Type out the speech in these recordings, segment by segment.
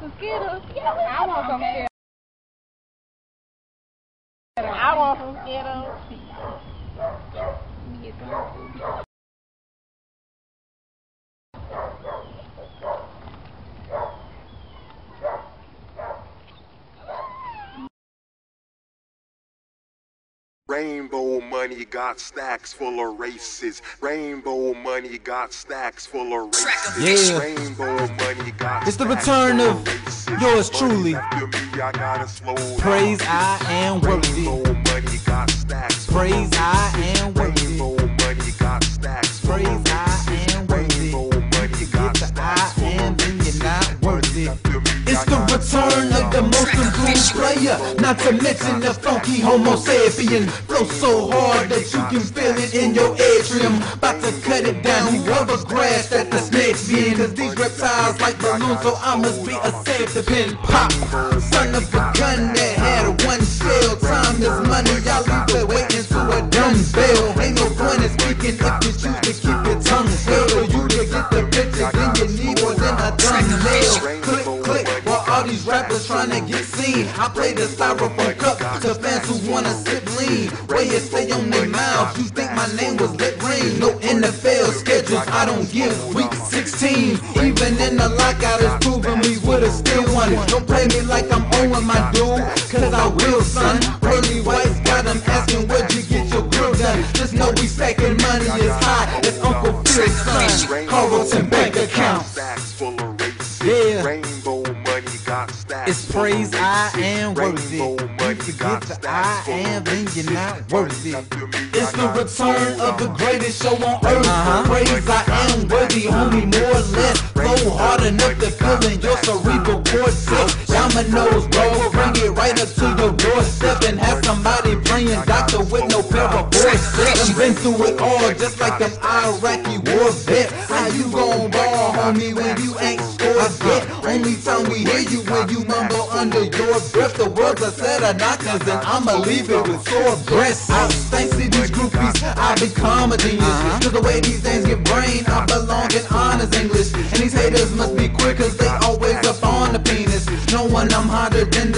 some Skittles? I want some Skittles. I want some Skittles. Get some. Rainbow money got stacks full of races. Rainbow money got stacks full of races. Yeah. Rainbow money got It's the return full of yours truly. me, I gotta slow down. Praise I am worthy. Player. Not to mention the funky homo sapien. Flow so hard that you can feel it in your atrium. About to cut it down. Whoever grass at the snakes be in. Cause these reptiles like balloons, so I must be a safe to pin pop. Son of a gun that had one shell. Time is money, y'all leave it waiting to a dumbbell. Ain't no point in speaking if you choose to keep your tongue held. For you to get the picture, then you need more than a thumbnail. These rappers trying to get seen. I play the styrofoam cup to fans who wanna sip lean. Way it stay on their mouths, you think my name was Lit Ring. No NFL schedules, I don't give week 16. Even in the lockout, it's proven we would've still won. Don't play me like I'm owing my dude, cause I will, son. Pearly whites got them asking where'd you get your grill done. Just know we stacking money as high as Uncle Phil's son. Carlton bank account. It's praise I am worthy. Rainbow You money forget got the I of am, then you're not worthy. After me, It's the return of the greatest show on earth. Uh-huh. Praise I am worthy, homie, more or less. Flow hard enough to fill in your cerebral cortex. Dominoes, bro, bring it right up to your doorstep and have somebody playing doctor with no pair of forceps. Been through it all, just like them Iraqi war vets. How you gon' ball, homie, when you ain't scored yet? Only time we hear you when you mumble under your breath. The world's a set of knockers, and I'ma leave it with sore breasts. Out thanks to these groupies, I become a genius. Cause the way these things get brain, I belong in honors English. And these haters must be quick, cause they always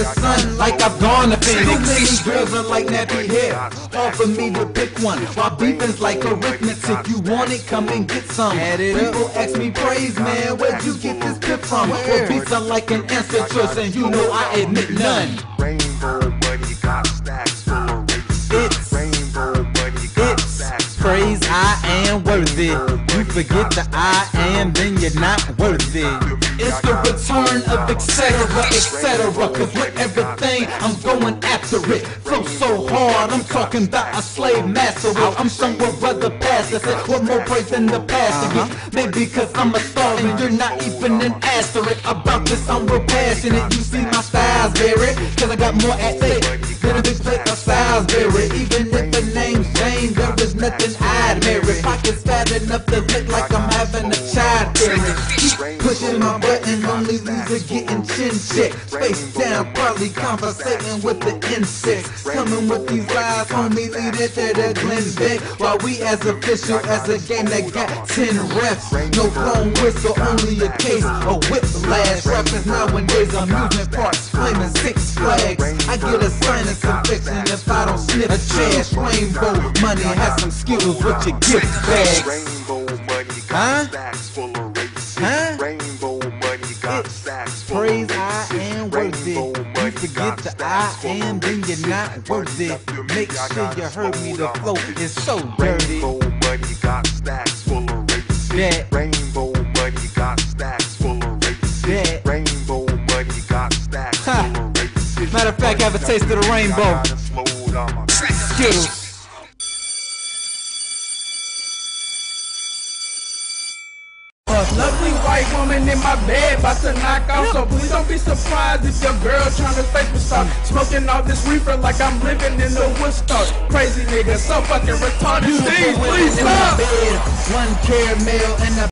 the sun, like I've gone to Phoenix. Many girls are like nappy hair. Hard for me to pick one. While beefing's like arithmetic, If you want it, come and get some. People ask me, praise man, where'd you get this tip from? Well, beats are like an answer choice, and you know I admit none. Rainbow money got stacks full of races. It's- Rainbow money got stacks praise I am worthy. You forget the I am, then you're not worthy. It's the return of etc. etc. Cause with everything, I'm going after it. Flow so hard, I'm talking about a slave master. I'm somewhere brother past. I said, what more praise than the past again? Maybe cause I'm a star and you're not even an asterisk. About this, I'm real passionate. You see my styles vary. Cause I got more at stake than a big plate of styles vary. Even if the name's is nothing I'd marry. Pockets fat enough to look like I'm having a child. Keep pushing my buttons, only loser getting chin checked. Face down, probably conversating with the insects. Coming with these lies, homie, lead it to the Glenn Beck. While we as official as a game that got 10 refs. No blown whistle, only a case of whiplash. Rappers nowadays, amusement parks, flaming six flags. I get a sinus infection if I don't sniff a trash. Rainbow money has some skills with your gift bags. Rainbow money got Huh? stacks full of races. Huh? Rainbow money got It's stacks full Praise of I races. am worthy. Rainbow You money forget got the I am, then you're not. After me, Make I sure you heard me. The flow is so dirty. Rainbow money got stacks full of races. That. Rainbow money got stacks full of races. That. Rainbow money got stacks full of races. Matter of fact, have a taste of the I rainbow. gotta Lovely white woman in my bed, about to knock off. So please don't be surprised if your girl tryna face me stop. Smoking all this reefer like I'm living in the Woodstock. Crazy nigga, so fucking retarded. Please my stop. one caramel and a